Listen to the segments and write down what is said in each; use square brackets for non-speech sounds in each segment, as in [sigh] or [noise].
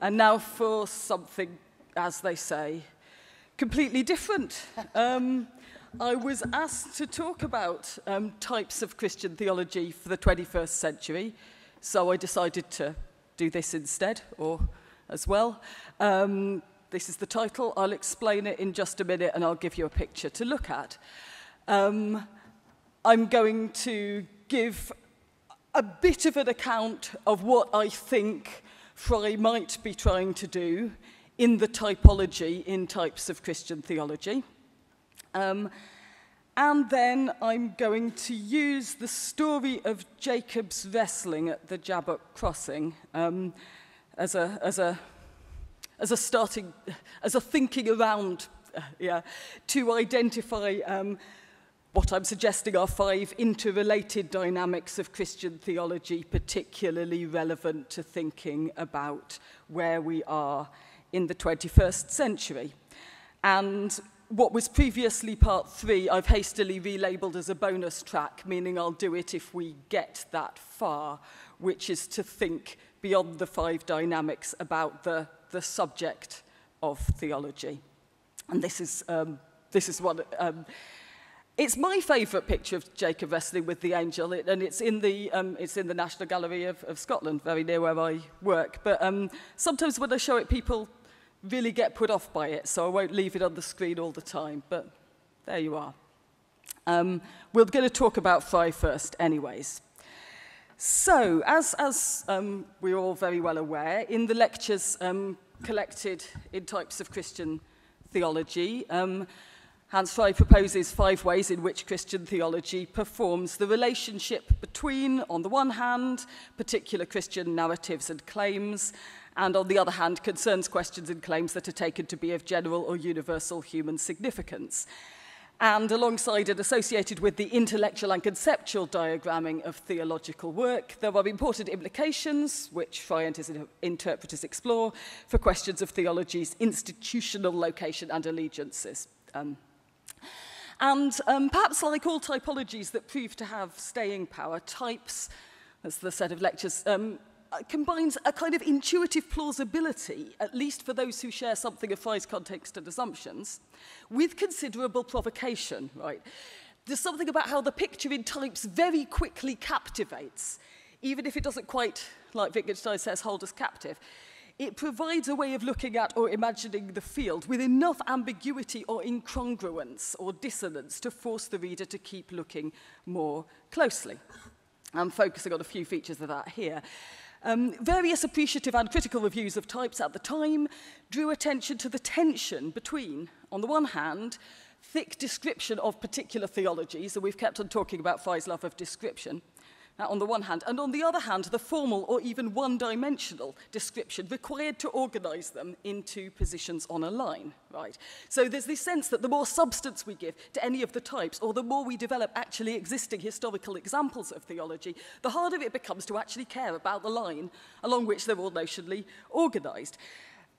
and now for something, as they say, completely different. Um, I was asked to talk about um, types of Christian theology for the 21st century, so I decided to do this instead, or as well. Um, this is the title. I'll explain it in just a minute and I'll give you a picture to look at. Um, I'm going to give a bit of an account of what I think Fry might be trying to do in the typology in types of Christian theology. Um, and then I'm going to use the story of Jacob's wrestling at the Jabbok crossing um, as, a, as, a, as a starting, as a thinking around, uh, yeah, to identify um, what I'm suggesting are five interrelated dynamics of Christian theology, particularly relevant to thinking about where we are in the 21st century. And what was previously part three, I've hastily relabeled as a bonus track, meaning I'll do it if we get that far, which is to think beyond the five dynamics about the, the subject of theology. And this is, um, this is what um, It's my favourite picture of Jacob wrestling with the angel, and it's in, the, um, it's in the National Gallery of, of Scotland, very near where I work. But um, sometimes when I show it, people really get put off by it, so I won't leave it on the screen all the time. But there you are. Um, we're going to talk about Frei first, anyways. So, as, as um, we're all very well aware, in the lectures um, collected in types of Christian theology, um, Hans Frei proposes five ways in which Christian theology performs the relationship between, on the one hand, particular Christian narratives and claims, and on the other hand, concerns questions and claims that are taken to be of general or universal human significance. And alongside and associated with the intellectual and conceptual diagramming of theological work, there are important implications, which Frei and his interpreters explore, for questions of theology's institutional location and allegiances. Um, And um, perhaps like all typologies that prove to have staying power, types, as the set of lectures, um, uh, combines a kind of intuitive plausibility, at least for those who share something of Fry's context and assumptions, with considerable provocation, right? There's something about how the picture in types very quickly captivates, even if it doesn't quite, like Wittgenstein says, hold us captive. It provides a way of looking at or imagining the field with enough ambiguity or incongruence or dissonance to force the reader to keep looking more closely. I'm focusing on a few features of that here. Um, various appreciative and critical reviews of types at the time drew attention to the tension between, on the one hand, thick description of particular theologies, and we've kept on talking about Frei's love of description, uh, on the one hand, and on the other hand, the formal or even one-dimensional description required to organize them into positions on a line, right? So there's this sense that the more substance we give to any of the types, or the more we develop actually existing historical examples of theology, the harder it becomes to actually care about the line along which they're all notionally organized.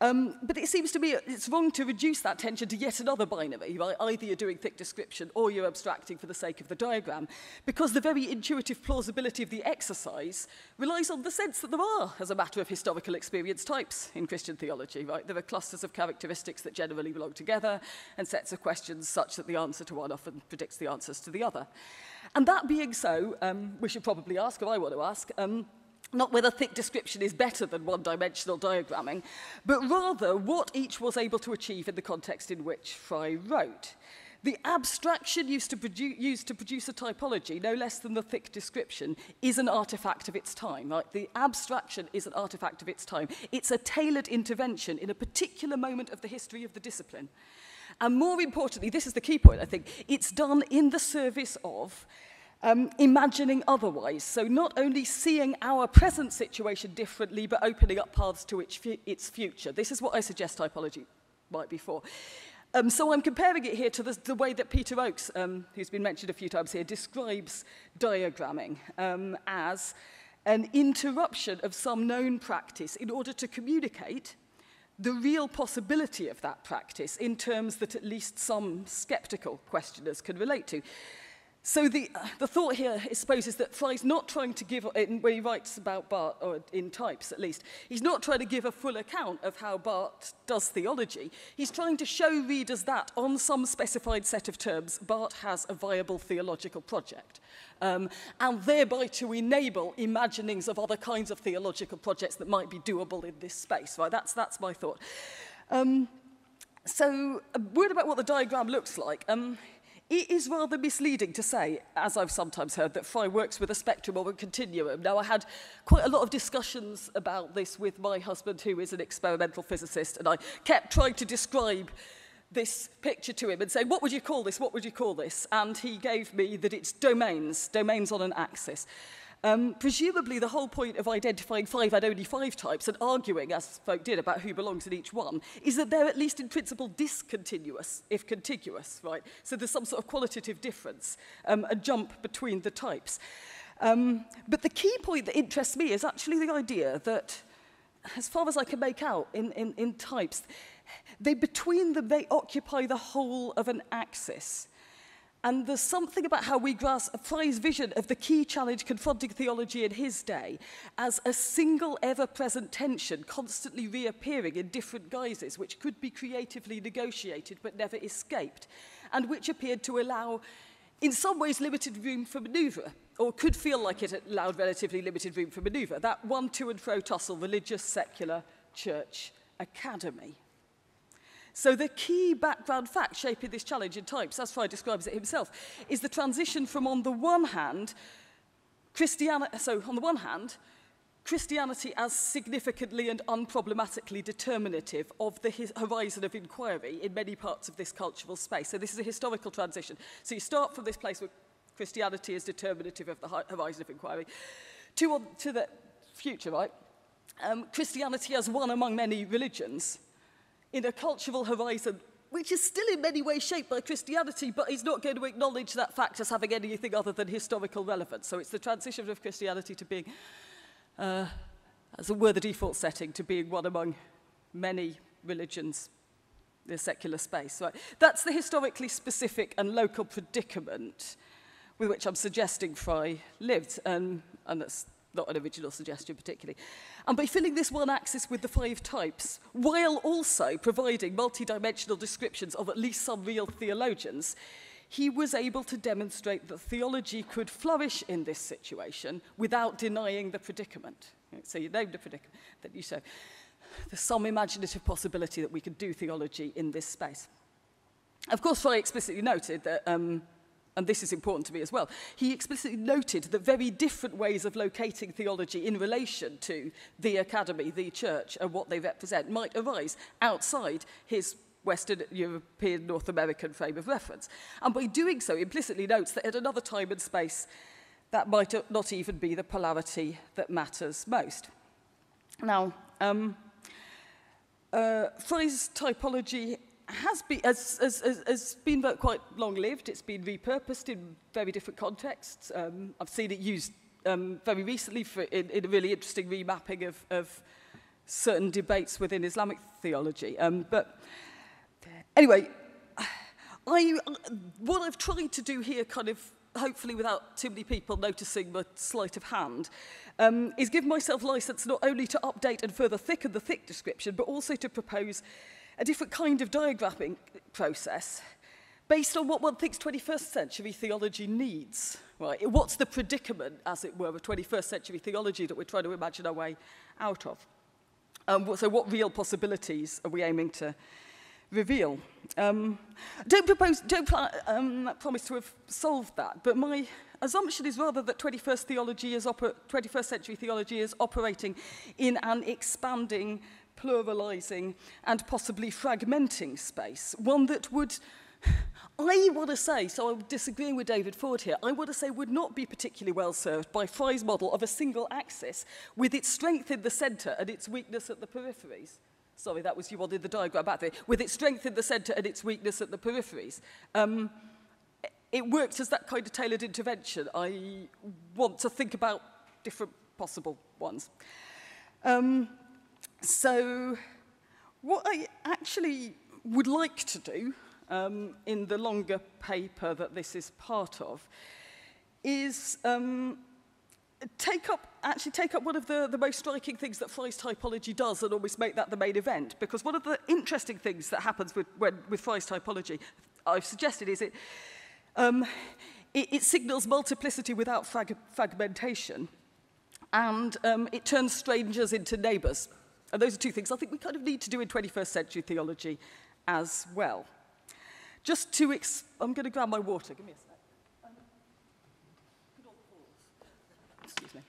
Um, but it seems to me it's wrong to reduce that tension to yet another binary, right? Either you're doing thick description or you're abstracting for the sake of the diagram, because the very intuitive plausibility of the exercise relies on the sense that there are, as a matter of historical experience, types in Christian theology, right? There are clusters of characteristics that generally belong together and sets of questions such that the answer to one often predicts the answers to the other. And that being so, um, we should probably ask, or I want to ask, um, not whether thick description is better than one-dimensional diagramming, but rather what each was able to achieve in the context in which Fry wrote. The abstraction used to, produ used to produce a typology, no less than the thick description, is an artifact of its time. Right? The abstraction is an artifact of its time. It's a tailored intervention in a particular moment of the history of the discipline. And more importantly, this is the key point, I think, it's done in the service of um, imagining otherwise. So not only seeing our present situation differently, but opening up paths to its, fu its future. This is what I suggest typology might be for. Um, so I'm comparing it here to the, the way that Peter Oakes, um, who's been mentioned a few times here, describes diagramming um, as an interruption of some known practice in order to communicate the real possibility of that practice in terms that at least some skeptical questioners can relate to. So the, uh, the thought here, I suppose, is that Frei's not trying to give, in, when he writes about Barth, or in types at least, he's not trying to give a full account of how Barth does theology. He's trying to show readers that, on some specified set of terms, Barth has a viable theological project. Um, and thereby to enable imaginings of other kinds of theological projects that might be doable in this space. Right? That's, that's my thought. Um, so a word about what the diagram looks like. Um, It is rather misleading to say, as I've sometimes heard, that Fry works with a spectrum or a continuum. Now, I had quite a lot of discussions about this with my husband, who is an experimental physicist, and I kept trying to describe this picture to him and say, what would you call this? What would you call this? And he gave me that it's domains, domains on an axis. Um, presumably, the whole point of identifying five and only five types and arguing, as folk did, about who belongs in each one, is that they're at least in principle discontinuous, if contiguous, right? So there's some sort of qualitative difference, um, a jump between the types. Um, but the key point that interests me is actually the idea that, as far as I can make out in, in, in types, they between them, they occupy the whole of an axis. And there's something about how we grasp Frei's vision of the key challenge confronting theology in his day as a single ever-present tension constantly reappearing in different guises, which could be creatively negotiated but never escaped, and which appeared to allow, in some ways, limited room for manoeuvre, or could feel like it allowed relatively limited room for manoeuvre. That one to and fro tussle, religious, secular, church, academy. So the key background fact shaping this challenge in types, as Frei describes it himself, is the transition from, on the one hand, Christianity, so on the one hand, Christianity as significantly and unproblematically determinative of the horizon of inquiry in many parts of this cultural space. So this is a historical transition. So you start from this place where Christianity is determinative of the horizon of inquiry to, on, to the future, right? Um, Christianity as one among many religions in a cultural horizon which is still in many ways shaped by Christianity, but is not going to acknowledge that fact as having anything other than historical relevance. So it's the transition of Christianity to being, uh, as it were, the default setting, to being one among many religions, the secular space. Right? That's the historically specific and local predicament with which I'm suggesting Fry lived, um, and that's not an original suggestion particularly, and by filling this one axis with the five types, while also providing multidimensional descriptions of at least some real theologians, he was able to demonstrate that theology could flourish in this situation without denying the predicament. So you named the predicament that you show. There's some imaginative possibility that we could do theology in this space. Of course, Fry explicitly noted that um, and this is important to me as well, he explicitly noted that very different ways of locating theology in relation to the academy, the church, and what they represent might arise outside his Western European, North American frame of reference. And by doing so, implicitly notes that at another time and space, that might not even be the polarity that matters most. Now, um, uh, typology has been, has, has, has been quite long-lived. It's been repurposed in very different contexts. Um, I've seen it used um, very recently for, in, in a really interesting remapping of, of certain debates within Islamic theology. Um, but anyway, I, what I've tried to do here, kind of hopefully without too many people noticing my sleight of hand, um, is give myself license not only to update and further thicken the thick description, but also to propose a different kind of diagramming process based on what one thinks 21st century theology needs. Right? What's the predicament, as it were, of 21st century theology that we're trying to imagine our way out of? Um, so what real possibilities are we aiming to reveal? Um, don't, propose, don't um, promise to have solved that, but my assumption is rather that 21st, theology is 21st century theology is operating in an expanding pluralizing and possibly fragmenting space, one that would, I want to say, so I'm disagreeing with David Ford here, I want to say would not be particularly well served by Frei's model of a single axis with its strength in the centre and its weakness at the peripheries. Sorry, that was you wanted the diagram back there. With its strength in the centre and its weakness at the peripheries. Um, it works as that kind of tailored intervention. I want to think about different possible ones. Um, So what I actually would like to do um, in the longer paper that this is part of is um, take up, actually take up one of the, the most striking things that Frei's typology does and almost make that the main event. Because one of the interesting things that happens with, when, with Frei's typology, I've suggested, is it, um, it, it signals multiplicity without frag fragmentation. And um, it turns strangers into neighbours. And those are two things I think we kind of need to do in 21st century theology as well. Just to, ex I'm going to grab my water. Give me a sec. Excuse me.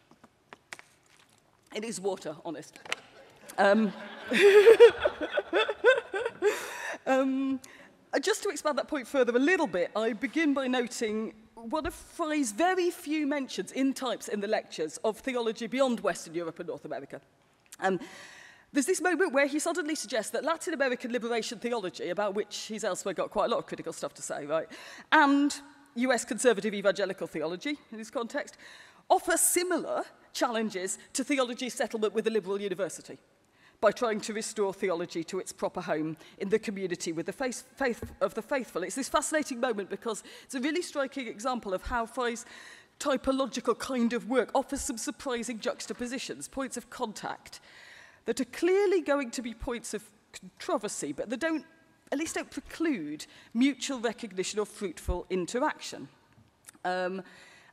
It is water, honest. Um, [laughs] um, just to expand that point further a little bit, I begin by noting one of Frei's very few mentions in types in the lectures of theology beyond Western Europe and North America. Um, there's this moment where he suddenly suggests that Latin American liberation theology, about which he's elsewhere got quite a lot of critical stuff to say, right, and US conservative evangelical theology in this context, offer similar challenges to theology's settlement with the liberal university by trying to restore theology to its proper home in the community with the faith, faith of the faithful. It's this fascinating moment because it's a really striking example of how Frei's typological kind of work offers some surprising juxtapositions, points of contact that are clearly going to be points of controversy, but that don't, at least don't preclude mutual recognition or fruitful interaction. Um,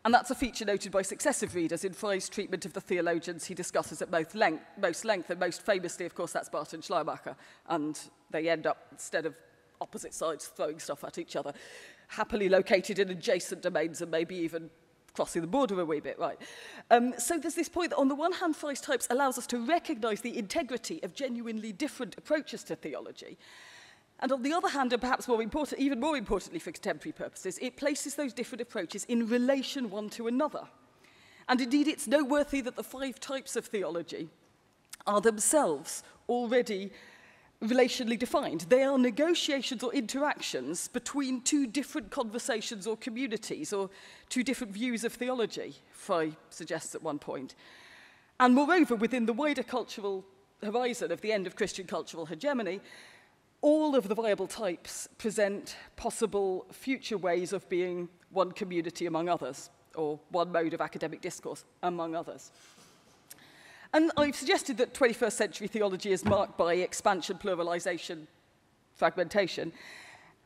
and that's a feature noted by successive readers in Freud's treatment of the theologians he discusses at most length, most length and most famously, of course, that's Barton Schleiermacher, and they end up, instead of opposite sides throwing stuff at each other, happily located in adjacent domains and maybe even crossing the border a wee bit, right? Um, so there's this point that on the one hand, Feist types allows us to recognize the integrity of genuinely different approaches to theology. And on the other hand, and perhaps more important, even more importantly for contemporary purposes, it places those different approaches in relation one to another. And indeed, it's noteworthy that the five types of theology are themselves already relationally defined. They are negotiations or interactions between two different conversations or communities or two different views of theology, Fry suggests at one point. And moreover, within the wider cultural horizon of the end of Christian cultural hegemony, all of the viable types present possible future ways of being one community among others, or one mode of academic discourse among others. And I've suggested that 21st century theology is marked by expansion, pluralization, fragmentation.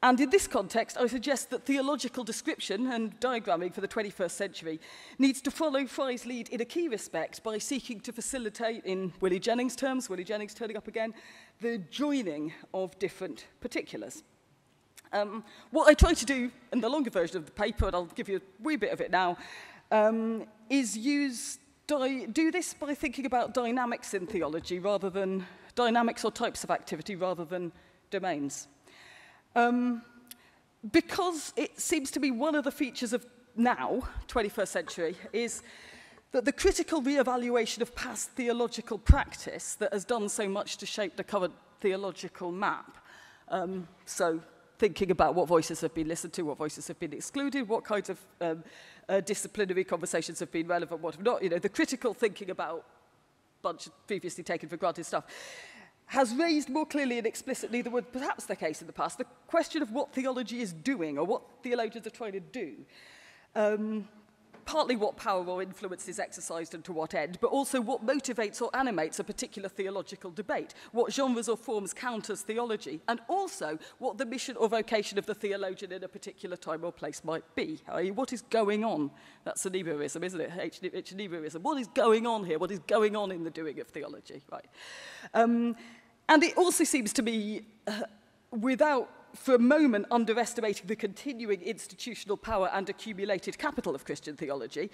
And in this context, I suggest that theological description and diagramming for the 21st century needs to follow Frei's lead in a key respect by seeking to facilitate, in Willie Jennings' terms, Willie Jennings turning up again, the joining of different particulars. Um, what I try to do in the longer version of the paper, and I'll give you a wee bit of it now, um, is use do this by thinking about dynamics in theology rather than dynamics or types of activity rather than domains. Um, because it seems to be one of the features of now, 21st century, is that the critical re-evaluation of past theological practice that has done so much to shape the current theological map. Um, so thinking about what voices have been listened to, what voices have been excluded, what kinds of um, uh, disciplinary conversations have been relevant, what have not, you know, the critical thinking about bunch of previously taken for granted stuff has raised more clearly and explicitly than was perhaps the case in the past the question of what theology is doing or what theologians are trying to do. Um, partly what power or influence is exercised and to what end, but also what motivates or animates a particular theological debate, what genres or forms count as theology, and also what the mission or vocation of the theologian in a particular time or place might be, i.e. what is going on. That's an Eberism, isn't it? Eberism. What is going on here? What is going on in the doing of theology, right? Um, and it also seems to me, uh, without for a moment underestimating the continuing institutional power and accumulated capital of Christian theology.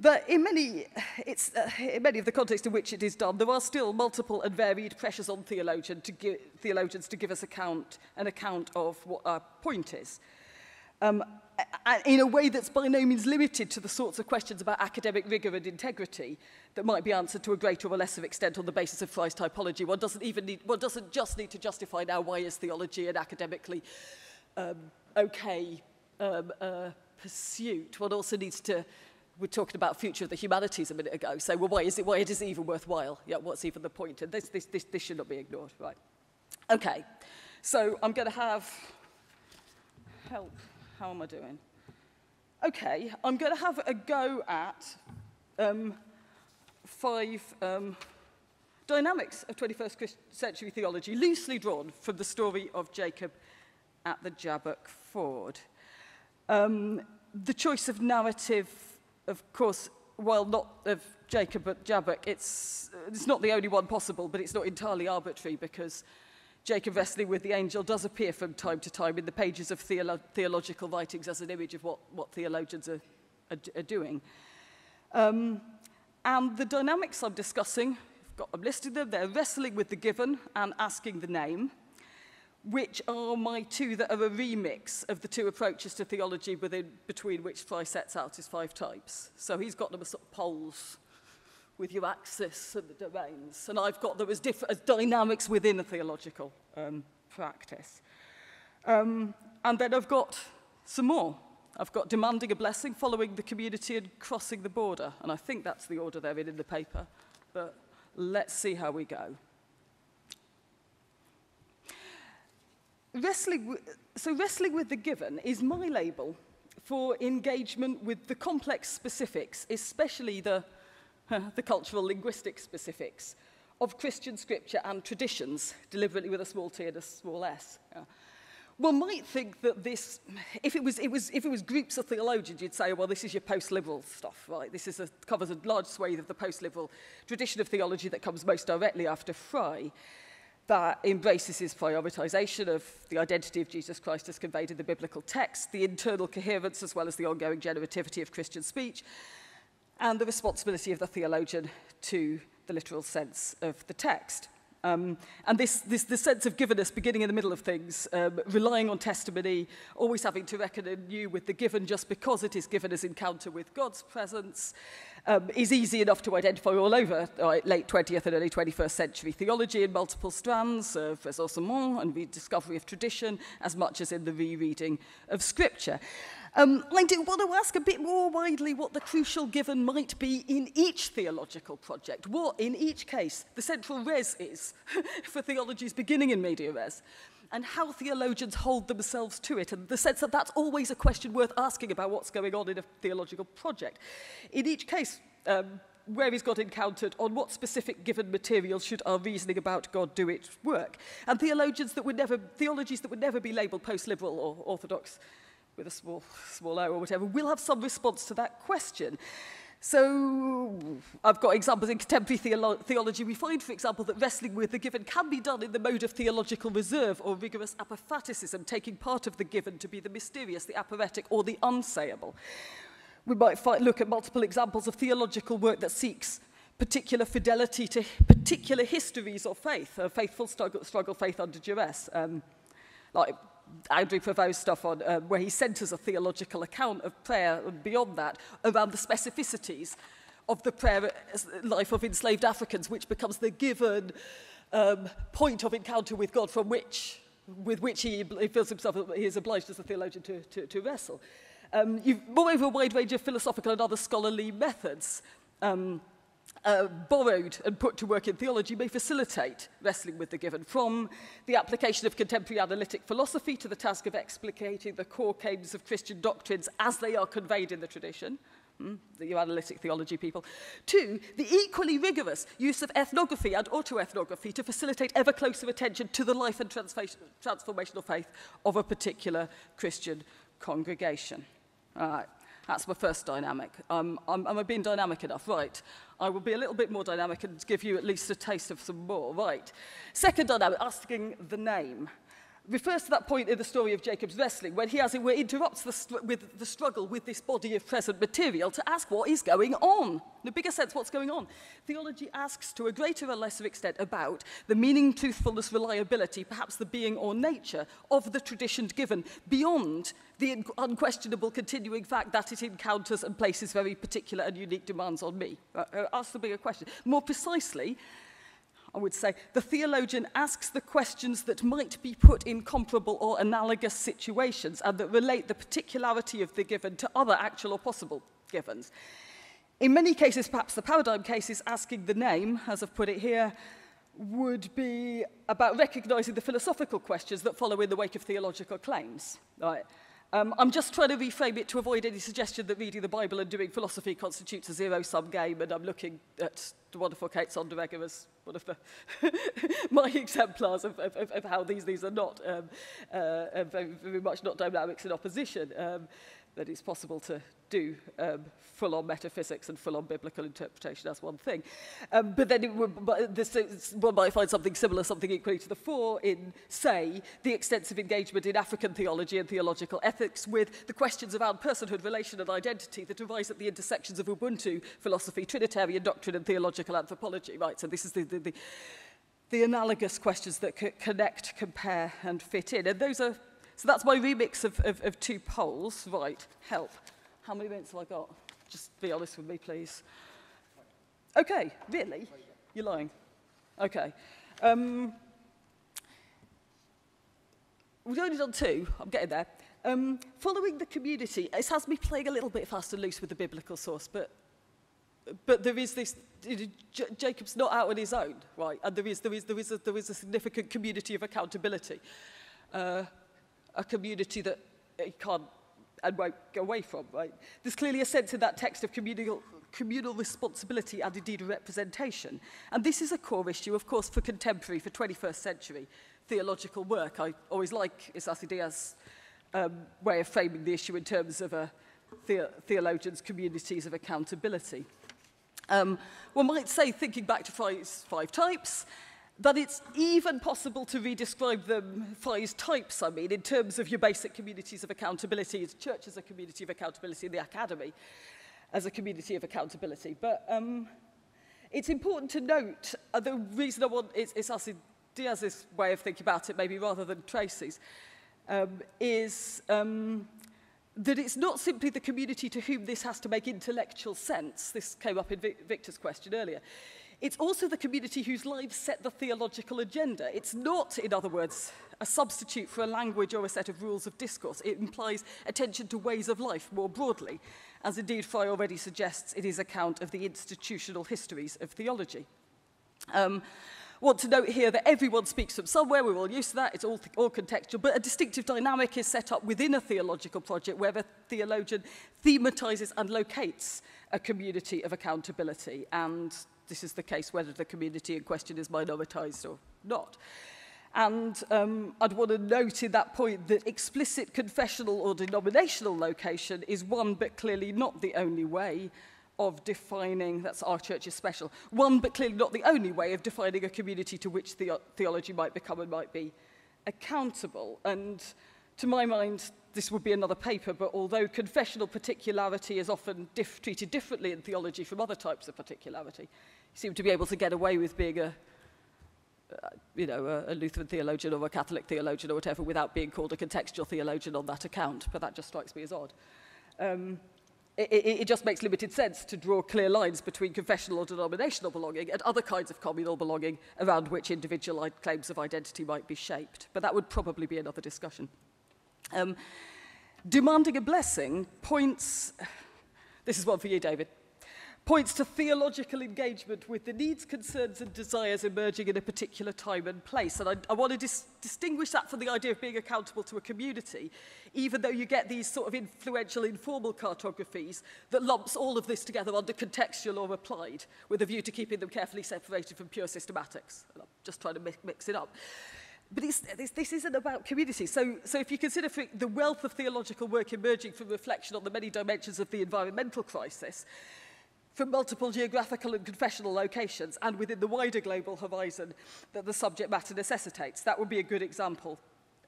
But in many, it's, uh, in many of the contexts in which it is done, there are still multiple and varied pressures on theologian to give, theologians to give us account, an account of what our point is. Um, in a way that's by no means limited to the sorts of questions about academic rigor and integrity that might be answered to a greater or lesser extent on the basis of Fry's typology. One doesn't even need, one doesn't just need to justify now why is theology an academically um, okay um, uh, pursuit. One also needs to we're talking about future of the humanities a minute ago. So, well, why is it? Why it is it even worthwhile? Yeah, what's even the point? And this, this, this, this should not be ignored, right? Okay. So I'm going to have help. How am I doing? Okay, I'm going to have a go at um, five um, dynamics of 21st century theology, loosely drawn from the story of Jacob at the Jabbok Ford. Um, the choice of narrative, of course, while not of Jacob at Jabbok, it's, it's not the only one possible, but it's not entirely arbitrary because Jacob wrestling with the angel does appear from time to time in the pages of theolo theological writings as an image of what, what theologians are, are, are doing. Um, and the dynamics I'm discussing, I've got them listed there, they're wrestling with the given and asking the name, which are my two that are a remix of the two approaches to theology within, between which Frei sets out his five types. So he's got them as sort of poles with your axis and the domains. And I've got them as, as dynamics within a theological um, practice. Um, and then I've got some more. I've got demanding a blessing, following the community and crossing the border. And I think that's the order they're in in the paper. But let's see how we go. Wrestling, so wrestling with the given is my label for engagement with the complex specifics, especially the [laughs] the cultural linguistic specifics of Christian scripture and traditions, deliberately with a small t and a small s. Yeah. One might think that this, if it, was, it was, if it was groups of theologians, you'd say, well, this is your post-liberal stuff, right? This is a, covers a large swathe of the post-liberal tradition of theology that comes most directly after Frei, that embraces his prioritization of the identity of Jesus Christ as conveyed in the biblical text, the internal coherence as well as the ongoing generativity of Christian speech, and the responsibility of the theologian to the literal sense of the text. Um, and this, this, this sense of givenness, beginning in the middle of things, um, relying on testimony, always having to reckon anew with the given just because it is given as encounter with God's presence, um, is easy enough to identify all over uh, late 20th and early 21st century theology in multiple strands uh, of ressourcement and rediscovery of tradition, as much as in the rereading of scripture. Um, I do want to ask a bit more widely what the crucial given might be in each theological project, what in each case the central res is [laughs] for theologies beginning in media res, and how theologians hold themselves to it, and the sense that that's always a question worth asking about what's going on in a theological project. In each case, um, where is God encountered, on what specific given material should our reasoning about God do its work. And theologians that would never, theologies that would never be labelled post-liberal or orthodox with a small, small O or whatever, will have some response to that question. So I've got examples in contemporary theolo theology. We find, for example, that wrestling with the given can be done in the mode of theological reserve or rigorous apophaticism, taking part of the given to be the mysterious, the aporetic, or the unsayable. We might find, look at multiple examples of theological work that seeks particular fidelity to particular histories of faith, a faithful struggle, struggle faith under duress. Um, like Andrew Pavo's stuff on um, where he centres a theological account of prayer and beyond that around the specificities of the prayer uh, life of enslaved Africans, which becomes the given um, point of encounter with God from which, with which he, he feels himself, he is obliged as a theologian to, to, to wrestle. Um, you've, moreover, a wide range of philosophical and other scholarly methods um, uh, borrowed and put to work in theology may facilitate wrestling with the given, from the application of contemporary analytic philosophy to the task of explicating the core claims of Christian doctrines as they are conveyed in the tradition, Mm, the analytic theology people. Two, the equally rigorous use of ethnography and autoethnography to facilitate ever closer attention to the life and transformational faith of a particular Christian congregation. All right. That's my first dynamic. Um, am, am I being dynamic enough? Right. I will be a little bit more dynamic and give you at least a taste of some more. Right. Second dynamic, asking the name refers to that point in the story of Jacob's wrestling, when he, as it were, interrupts the, with the struggle with this body of present material to ask what is going on. In a bigger sense, what's going on? Theology asks, to a greater or lesser extent, about the meaning, truthfulness, reliability, perhaps the being or nature of the tradition given beyond the unquestionable continuing fact that it encounters and places very particular and unique demands on me. Uh, uh ask the bigger question. More precisely, I would say, the theologian asks the questions that might be put in comparable or analogous situations and that relate the particularity of the given to other actual or possible givens. In many cases, perhaps the paradigm case is asking the name, as I've put it here, would be about recognizing the philosophical questions that follow in the wake of theological claims. Right? Um, I'm just trying to reframe it to avoid any suggestion that reading the Bible and doing philosophy constitutes a zero-sum game, and I'm looking at the wonderful Kate Sonderegger as one of the [laughs] my exemplars of, of, of how these, these are not, um, uh, very, very much not dynamics in opposition. Um, that it's possible to do um, full-on metaphysics and full-on biblical interpretation as one thing. Um, but then it would, but this is, one might find something similar, something equally to the fore in, say, the extensive engagement in African theology and theological ethics with the questions around personhood, relation and identity that arise at the intersections of Ubuntu philosophy, Trinitarian doctrine and theological anthropology, right? So this is the, the, the, the analogous questions that connect, compare and fit in. And those are So that's my remix of, of, of two poles. Right, help. How many minutes have I got? Just be honest with me, please. Okay, really? You're lying. Okay. Um, we've only done two. I'm getting there. Um, following the community, it has me playing a little bit fast and loose with the biblical source, but but there is this Jacob's not out on his own, right? And there is there is there is a, there is a significant community of accountability. Uh, a community that he can't and won't go away from, right? There's clearly a sense in that text of communal, communal responsibility and indeed representation. And this is a core issue, of course, for contemporary, for 21st century theological work. I always like Isasi Diaz's um, way of framing the issue in terms of a the theologians' communities of accountability. Um, one might say, thinking back to five, five types, that it's even possible to redescribe them five types, I mean, in terms of your basic communities of accountability. The church as a community of accountability, the academy as a community of accountability. But um, it's important to note, uh, the reason I want, it's, it's Alcide Diaz's way of thinking about it, maybe rather than Tracy's, um, is um, that it's not simply the community to whom this has to make intellectual sense. This came up in Victor's question earlier. It's also the community whose lives set the theological agenda. It's not, in other words, a substitute for a language or a set of rules of discourse. It implies attention to ways of life more broadly, as indeed Frei already suggests in his account of the institutional histories of theology. Um, want to note here that everyone speaks from somewhere, we're all used to that, it's all, all contextual, but a distinctive dynamic is set up within a theological project where the theologian thematizes and locates a community of accountability and this is the case whether the community in question is minoritized or not. And um, I'd want to note in that point that explicit confessional or denominational location is one but clearly not the only way of defining, that's our church is special, one but clearly not the only way of defining a community to which the, theology might become and might be accountable. And to my mind, this would be another paper, but although confessional particularity is often diff treated differently in theology from other types of particularity, you seem to be able to get away with being a, uh, you know, a, a Lutheran theologian or a Catholic theologian or whatever without being called a contextual theologian on that account, but that just strikes me as odd. Um, it, it, it just makes limited sense to draw clear lines between confessional or denominational belonging and other kinds of communal belonging around which individual claims of identity might be shaped. But that would probably be another discussion. Um, demanding a blessing points, this is one for you, David, points to theological engagement with the needs, concerns, and desires emerging in a particular time and place. And I, I want to dis distinguish that from the idea of being accountable to a community, even though you get these sort of influential, informal cartographies that lumps all of this together under contextual or applied, with a view to keeping them carefully separated from pure systematics. And I'm just trying to mi mix it up. But it's, this, this isn't about community. So, so if you consider the wealth of theological work emerging from reflection on the many dimensions of the environmental crisis, from multiple geographical and confessional locations and within the wider global horizon that the subject matter necessitates. That would be a good example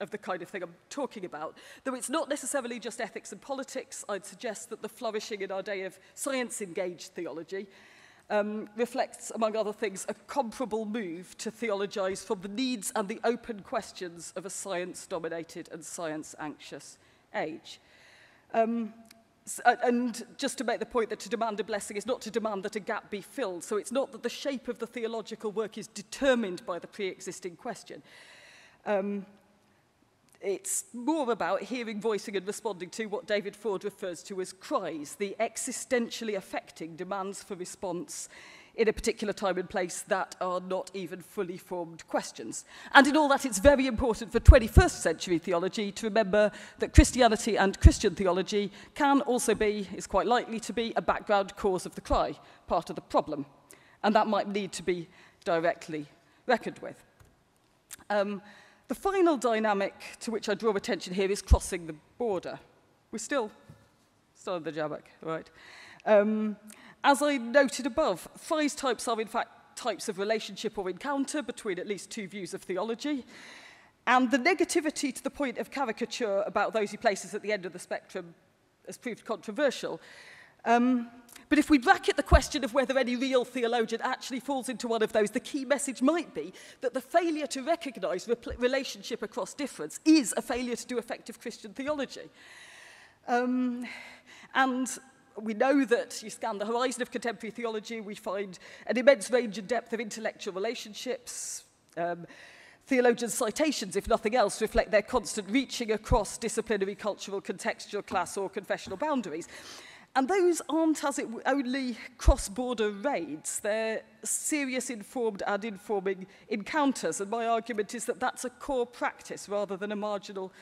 of the kind of thing I'm talking about. Though it's not necessarily just ethics and politics, I'd suggest that the flourishing in our day of science-engaged theology um, reflects, among other things, a comparable move to theologize from the needs and the open questions of a science-dominated and science-anxious age. Um, and just to make the point that to demand a blessing is not to demand that a gap be filled. So it's not that the shape of the theological work is determined by the pre-existing question. Um, it's more about hearing, voicing and responding to what David Ford refers to as cries, the existentially affecting demands for response in a particular time and place that are not even fully formed questions. And in all that, it's very important for 21st century theology to remember that Christianity and Christian theology can also be, is quite likely to be, a background cause of the cry, part of the problem. And that might need to be directly reckoned with. Um, The final dynamic to which I draw attention here is crossing the border. We're still, still in the Jabak, right? Um, as I noted above, phrase types are in fact types of relationship or encounter between at least two views of theology. And the negativity to the point of caricature about those he places at the end of the spectrum has proved controversial. Um, But if we bracket the question of whether any real theologian actually falls into one of those, the key message might be that the failure to recognise relationship across difference is a failure to do effective Christian theology. Um, and we know that you scan the horizon of contemporary theology, we find an immense range and depth of intellectual relationships. Um, Theologians' citations, if nothing else, reflect their constant reaching across disciplinary, cultural, contextual, class, or confessional boundaries. And those aren't as it only cross-border raids, they're serious, informed and informing encounters. And my argument is that that's a core practice rather than a marginal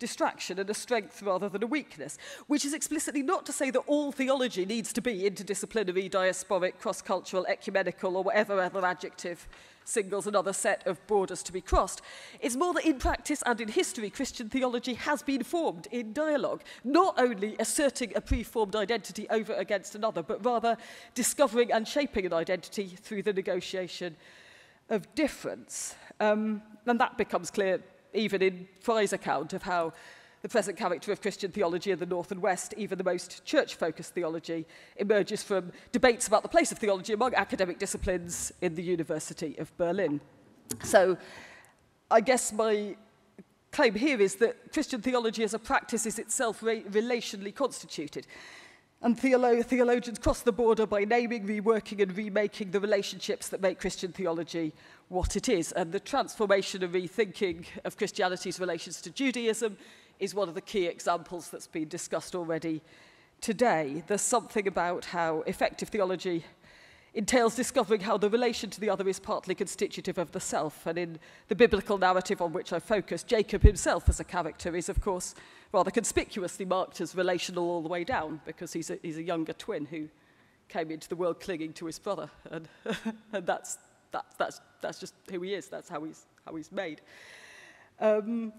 distraction and a strength rather than a weakness, which is explicitly not to say that all theology needs to be interdisciplinary, diasporic, cross-cultural, ecumenical, or whatever other adjective signals another set of borders to be crossed. It's more that in practice and in history, Christian theology has been formed in dialogue, not only asserting a preformed identity over against another, but rather discovering and shaping an identity through the negotiation of difference. Um, and that becomes clear even in Fry's account of how the present character of Christian theology in the North and West, even the most church-focused theology, emerges from debates about the place of theology among academic disciplines in the University of Berlin. So I guess my claim here is that Christian theology as a practice is itself re relationally constituted. And theolo theologians cross the border by naming, reworking and remaking the relationships that make Christian theology what it is. And the transformation and rethinking of Christianity's relations to Judaism is one of the key examples that's been discussed already today. There's something about how effective theology entails discovering how the relation to the other is partly constitutive of the self. And in the biblical narrative on which I focus, Jacob himself as a character is, of course, rather conspicuously marked as relational all the way down because he's a, he's a younger twin who came into the world clinging to his brother. [laughs] And, and that's, that, that's, that's just who he is. That's how he's, how he's made. Um,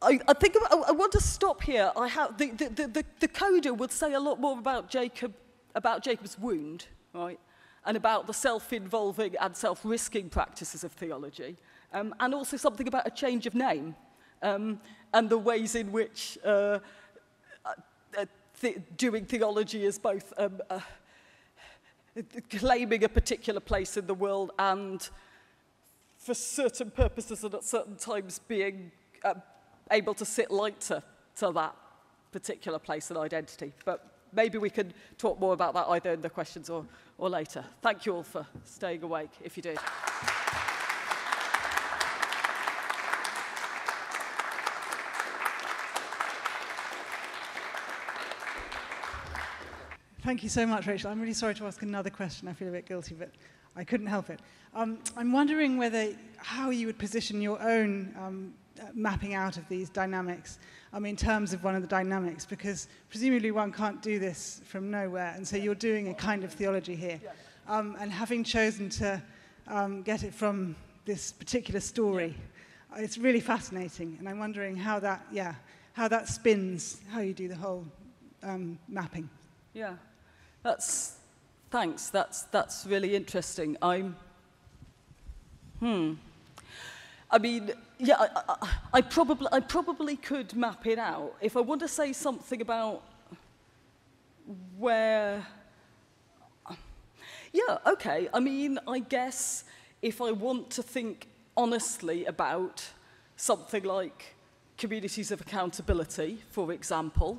I, I think I, I want to stop here. I have, the, the, the, the coda would say a lot more about Jacob, about Jacob's wound, right? And about the self-involving and self-risking practices of theology. Um, and also something about a change of name um, and the ways in which uh, uh, th doing theology is both um, uh, claiming a particular place in the world and for certain purposes and at certain times being uh, able to sit lighter to that particular place and identity. But maybe we can talk more about that either in the questions or, or later. Thank you all for staying awake, if you did. Thank you so much, Rachel. I'm really sorry to ask another question. I feel a bit guilty, but I couldn't help it. Um, I'm wondering whether how you would position your own um, mapping out of these dynamics um, in terms of one of the dynamics, because presumably one can't do this from nowhere, and so you're doing a kind of theology here. Um, and having chosen to um, get it from this particular story, it's really fascinating, and I'm wondering how that, yeah, how that spins, how you do the whole um, mapping. Yeah. That's, thanks, that's, that's really interesting. I'm, hmm. I mean, yeah, I, I, I, probably, I probably could map it out. If I want to say something about where, yeah, okay. I mean, I guess if I want to think honestly about something like communities of accountability, for example,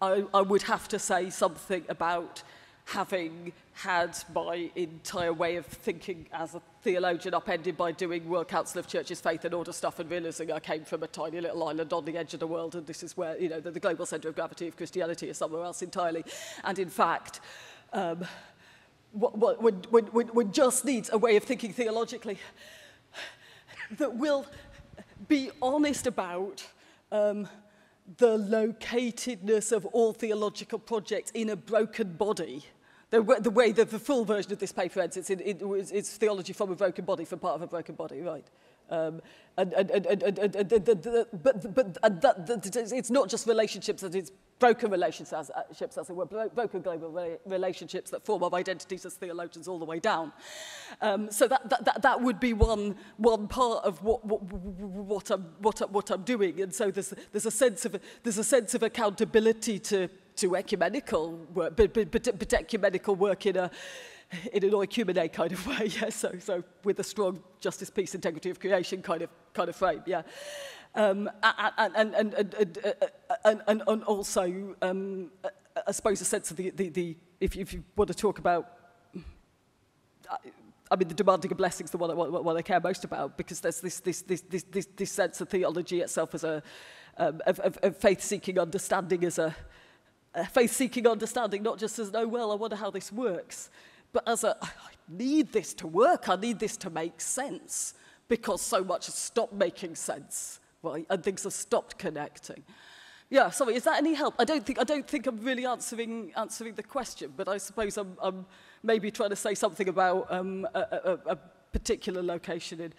I, I would have to say something about having had my entire way of thinking as a theologian upended by doing World Council of Churches, Faith and Order stuff and realizing I came from a tiny little island on the edge of the world and this is where, you know, the, the global center of gravity of Christianity is somewhere else entirely. And in fact, um, what, what, just needs a way of thinking theologically that will be honest about um, the locatedness of all theological projects in a broken body. The, the way that the full version of this paper ends, it's, it, it's theology from a broken body, from part of a broken body, right? But it's not just relationships, that it's broken relationships, as it were, broken global relationships that form our identities as theologians all the way down. Um, so that, that, that, that would be one, one part of what, what, what, I'm, what, what I'm doing. And so there's, there's, a sense of, there's a sense of accountability to, ecumenical work, but, but, but, but ecumenical work in a, in an oikumene kind of way, [laughs] yeah, so, so with a strong justice, peace, integrity of creation kind of, kind of frame, yeah. Um, and, and, and, and, and, and, and also, um, I suppose, a sense of the, the, the if, you, if you want to talk about, I mean, the demanding of blessings, the one, one, one I care most about, because there's this, this, this, this, this, this sense of theology itself as a, um, of, of, of faith-seeking understanding as a, a faith-seeking understanding, not just as, oh, well, I wonder how this works, but as a, I need this to work, I need this to make sense, because so much has stopped making sense right? And things have stopped connecting. Yeah, sorry, is that any help? I don't think, I don't think I'm really answering, answering the question, but I suppose I'm, I'm maybe trying to say something about um, a, a, a particular location in,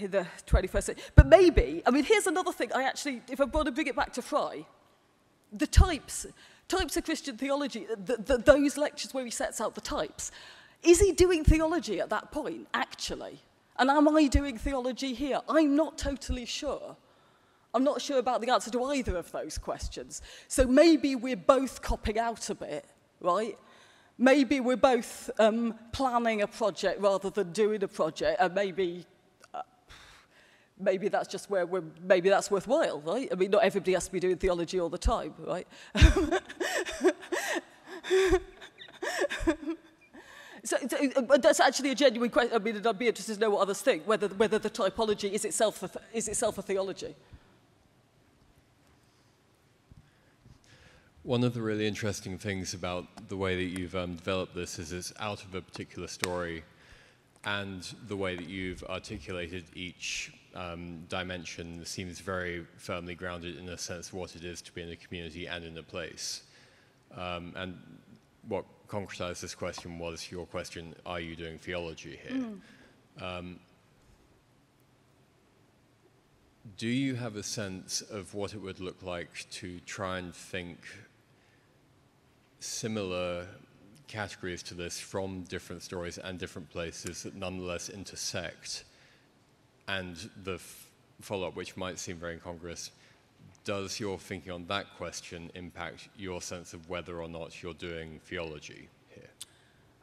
in the 21st century. But maybe, I mean, here's another thing I actually, if I want to bring it back to Frei, the types, types of Christian theology, the, the, those lectures where he sets out the types, is he doing theology at that point, actually? And am I doing theology here? I'm not totally sure. I'm not sure about the answer to either of those questions. So maybe we're both copping out a bit, right? Maybe we're both um, planning a project rather than doing a project, and maybe maybe that's just where we're, maybe that's worthwhile, right? I mean, not everybody has to be doing theology all the time, right? [laughs] So, so uh, but that's actually a genuine question. I mean, I'd be interested to know what others think, whether, whether the typology is itself, a, is itself a theology. One of the really interesting things about the way that you've um, developed this is it's out of a particular story and the way that you've articulated each um, dimension seems very firmly grounded in a sense of what it is to be in a community and in a place. Um, and what concretized this question was your question, are you doing theology here? Mm. Um, do you have a sense of what it would look like to try and think similar categories to this from different stories and different places that nonetheless intersect? And the follow up, which might seem very incongruous, does your thinking on that question impact your sense of whether or not you're doing theology here?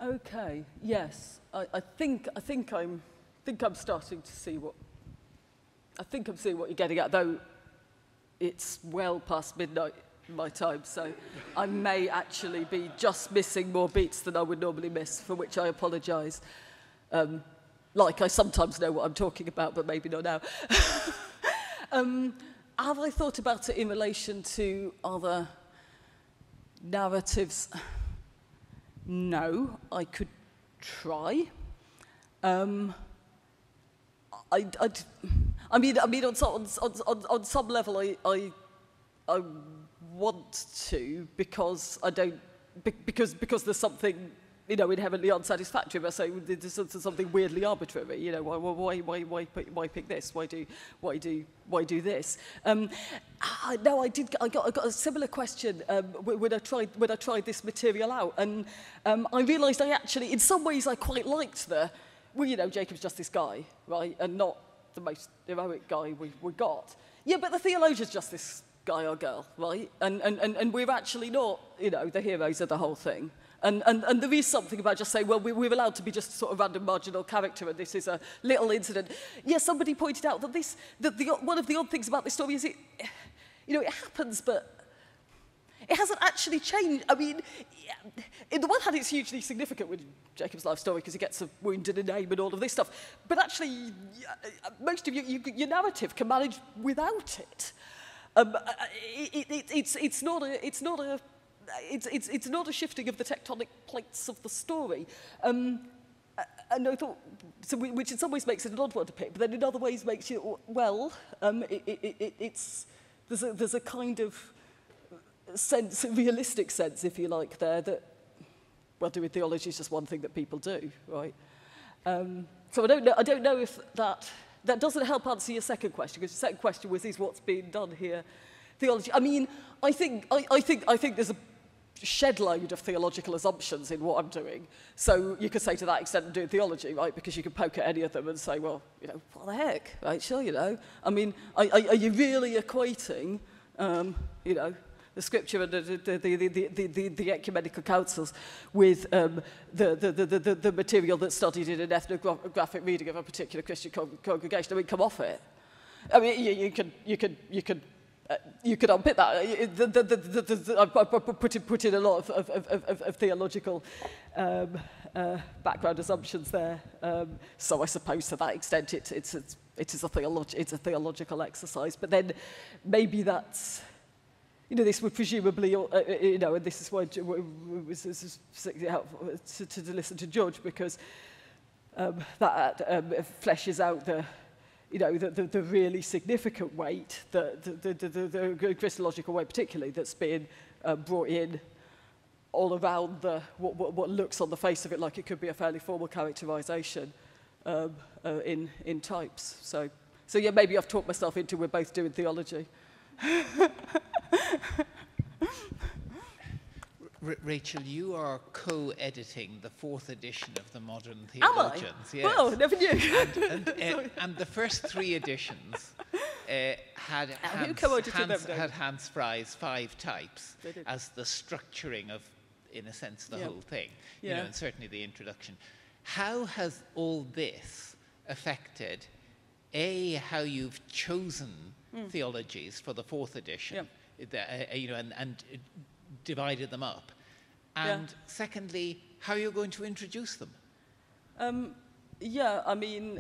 Okay, yes. I, I think I think I'm think I'm starting to see what I think I'm seeing what you're getting at, though it's well past midnight my time, so I may actually be just missing more beats than I would normally miss, for which I apologise. Um, like I sometimes know what I'm talking about, but maybe not now. [laughs] um, have I thought about it in relation to other narratives? No, I could try. Um, I, I, I mean, I mean, on some, on, on, on some level, I, I, I want to because I don't, because because there's something you know, inherently unsatisfactory, but say this is something weirdly arbitrary. You know, why, why, why, why, why pick this? Why do, why do, why do this? Um, no, I did. I got, I got a similar question um, when I tried when I tried this material out, and um, I realised I actually, in some ways, I quite liked the. Well, you know, Jacob's just this guy, right, and not the most heroic guy we we got. Yeah, but the theologian's just this guy or girl, right? And and and, and we're actually not, you know, the heroes of the whole thing. And, and, and there is something about just saying, well, we, we're allowed to be just sort of random marginal character and this is a little incident. Yeah, somebody pointed out that this, that the, one of the odd things about this story is it, you know, it happens, but it hasn't actually changed. I mean, yeah, in the one hand, it's hugely significant with Jacob's life story because he gets a wound and a name and all of this stuff. But actually, most of you, you, your narrative can manage without it. Um, it, it it's, it's not a, it's not a it's, it's, it's not a shifting of the tectonic plates of the story. Um, and I thought, so we, which in some ways makes it an odd one to pick, but then in other ways makes you, well, um, it, it, it, it's, there's a, there's a kind of sense, a realistic sense, if you like, there that, well, doing theology is just one thing that people do, right? Um, so I don't know, I don't know if that, that doesn't help answer your second question, because the second question was, is what's being done here theology? I mean, I think, I, I think, I think there's a shed load of theological assumptions in what I'm doing. So you could say to that extent, do theology, right? Because you can poke at any of them and say, well, you know, what the heck, right? Sure, you know. I mean, are, are, you really equating, um, you know, the scripture and the, the, the, the, the, the, the ecumenical councils with um, the, the, the, the, the material that's studied in an ethnographic reading of a particular Christian congregation. I mean, come off it. I mean, you, you, can, you, can, you can uh, you could unpick that. The, the, the, the, the, I put in, put in a lot of, of, of, of, of theological um, uh, background assumptions there. Um, so I suppose to that extent it, it's, it's, it is a theolog it's a theological exercise. But then maybe that's you know, this would presumably, uh, uh you know, and this is why it was, was particularly helpful to, to listen to George because um, that um, fleshes out the you know, the, the, the really significant weight, the, the, the, the, the Christological weight particularly, that's been uh, brought in all around the, what, what, what looks on the face of it like it could be a fairly formal characterization um, uh, in, in types. So, so yeah, maybe I've talked myself into we're both doing theology. [laughs] Rachel, you are co-editing the fourth edition of the Modern Theologians. Am I? Yes. Well, never knew. and, and, [laughs] uh, and, the first three editions uh, had, Hans, Hans, had Hans Frei's five types as the structuring of, in a sense, the whole thing. Yeah. You know, and certainly the introduction. How has all this affected, a how you've chosen mm. theologies for the fourth edition? The, uh, you know, and, and divided them up? And yeah. secondly, how are you going to introduce them? Um, yeah, I mean,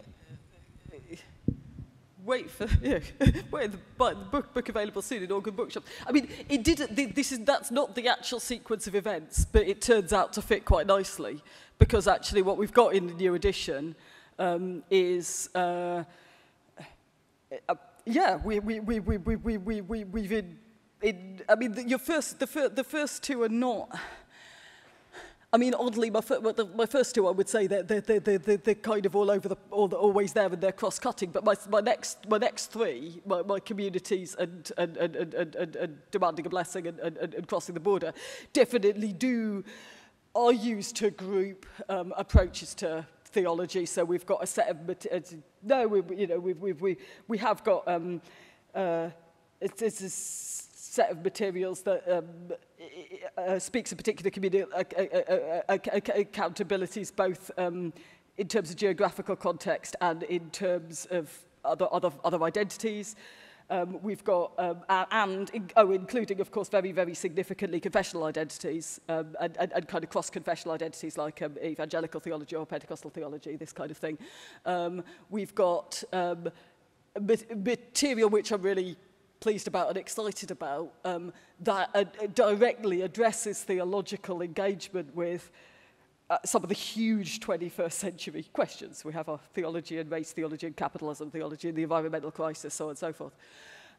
wait for yeah, [laughs] wait the, the book book available soon in all good bookshops. I mean, it did. This is that's not the actual sequence of events, but it turns out to fit quite nicely because actually what we've got in the new edition um, is. Uh, uh, yeah, we, we, we, we, we, we, we, we, we've in, in, I mean, the, your first, the, fir the first two are not, I mean, oddly, my, my first two, I would say they're, they're, they're, they're, they're kind of all over the, all the, always there and they're cross-cutting. But my, my, next, my next three, my, my communities and, and, and, and, and, and, and demanding a blessing and, and, and crossing the border, definitely do are used to group um, approaches to theology. So we've got a set of, uh, no, we, you know, we've, we've, we, we have got, um, uh, it's, it's a set of materials that um, uh, speaks of particular community uh, uh, uh, accountabilities, both um, in terms of geographical context and in terms of other, other, other identities. Um, we've got, um, and, oh, including, of course, very, very significantly confessional identities um, and, and, and kind of cross-confessional identities like um, evangelical theology or Pentecostal theology, this kind of thing. Um, we've got um, material which I'm really pleased about and excited about um, that uh, directly addresses theological engagement with uh, some of the huge 21st century questions. We have our theology and race theology and capitalism theology and the environmental crisis, so on and so forth.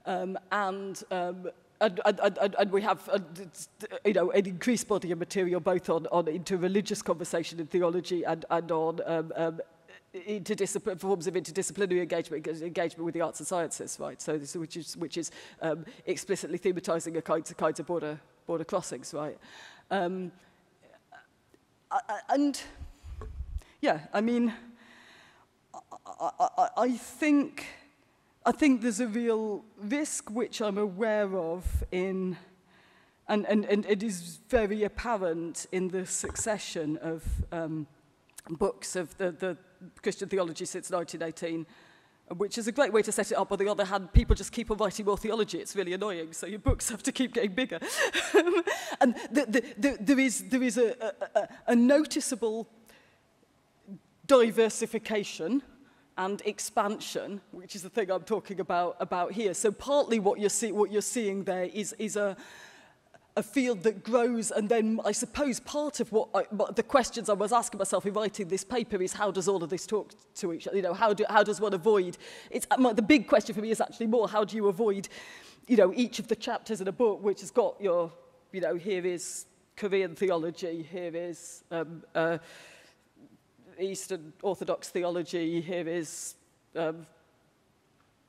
Um, and, um, and, and, and, and we have uh, you know, an increased body of material both on, on interreligious conversation in theology and, and on um, um, interdisciplinary forms of interdisciplinary engagement engagement with the arts and sciences right? So this which is which is um, explicitly thematizing a kind of kinds of border border crossings right? Um, and yeah i mean I, I, I think I think there's a real risk which I'm aware of in and, and, and it is very apparent in the succession of um, books of the, the, Christian theology since 1918, which is a great way to set it up. On the other hand, people just keep on writing more theology. It's really annoying. So your books [laughs] have to keep getting bigger. [laughs] and the, the, the, there is, there is a, a, a noticeable diversification and expansion, which is the thing I'm talking about, about here. So partly what you're, see, what you're seeing there is, is a, a field that grows and then I suppose part of what I, the questions I was asking myself in writing this paper is how does all of this talk to each other? You know how do how does one avoid it's uh, my, the big question for me is actually more how do you avoid you know each of the chapters in a book which has got your you know here is Korean theology here is um uh Eastern Orthodox theology here is um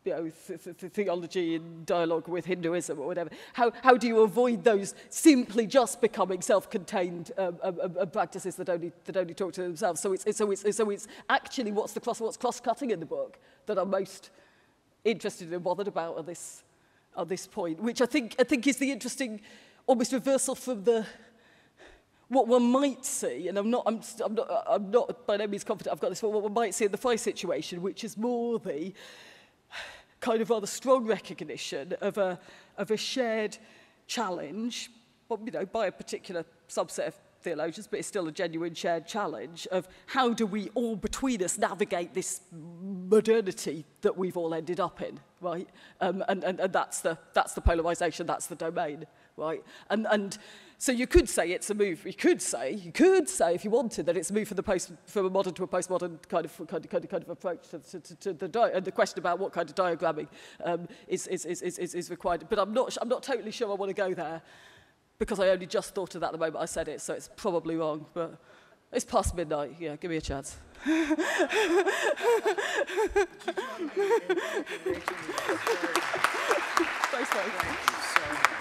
you know, th th theology in dialogue with Hinduism or whatever. How, how do you avoid those simply just becoming self-contained um, um, um, um practices that only, that only talk to themselves? So it's, so, it's, so it's actually what's the cross, what's cross-cutting in the book that I'm most interested and bothered about at this, at this point, which I think, I think is the interesting almost reversal from the what one might see, and I'm not, I'm, I'm not, I'm not by no means confident I've got this, but what one might see in the Frei situation, which is more the kind of rather strong recognition of a, of a shared challenge, well, you know, by a particular subset of theologians, but it's still a genuine shared challenge of how do we all between us navigate this modernity that we've all ended up in, right? Um, and, and, and that's the, that's the polarization, that's the domain, right? And, and so you could say it's a move, you could say, you could say if you wanted that it's a move from, the post, from a modern to a postmodern kind of, kind of, kind of, kind of approach to, to, to, to the, and the question about what kind of diagramming um, is, is, is, is, is required. But I'm not, I'm not totally sure I want to go there because I only just thought of that the moment I said it, so it's probably wrong. But it's past midnight. Yeah, give me a chance. [laughs] Thanks,